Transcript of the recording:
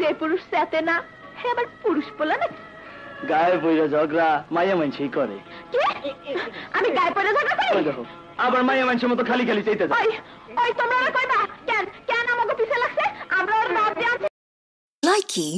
যে পুরুষ চেতে না হে আবার পুরুষ বলে না? গায়ে পয়সা ঝগড়া মাইয়া মানুষই করে। আমি গায়ে পয়সা ঝগড়া করি? দেখো আবার মাইয়া মানুষের মতো খালি খালি চাইতে যায় ওই তোমরা কইবা কেন কেন আমাকে পিছে লাগছে? আমরা ওর বাপ দিয়ে আছি। Likey